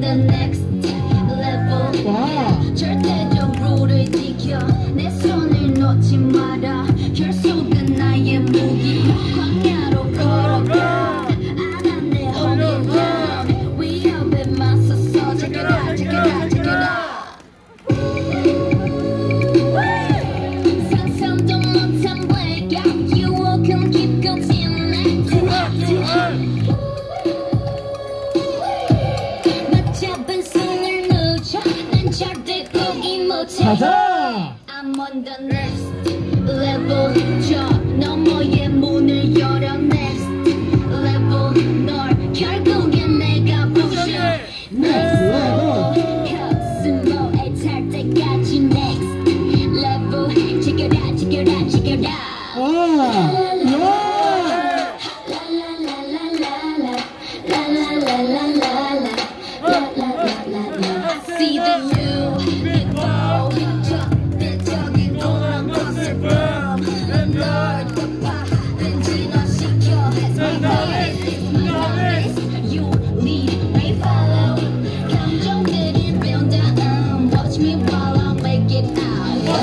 the next level. Yeah. 가자! I'm on the next level 저 너머의 문을 열어 next level 널 결국엔 내가 부셔 next level 현승모에 탈 때까지 next level 지켜라 지켜라 지켜라 아, 야.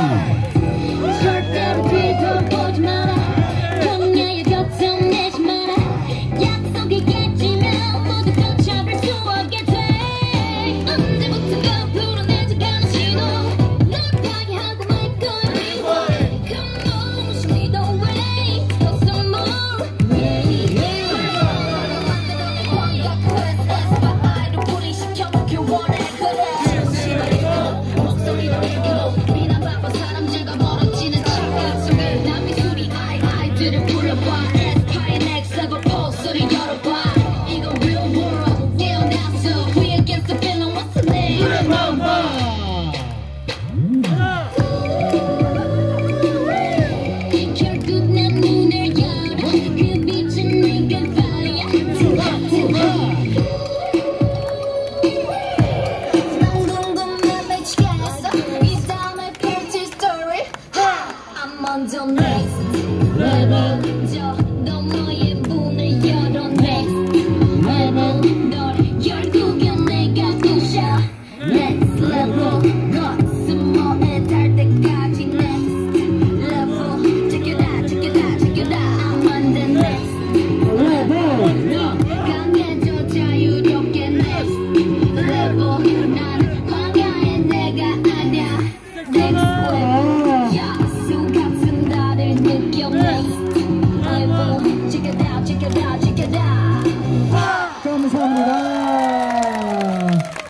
Wow. until next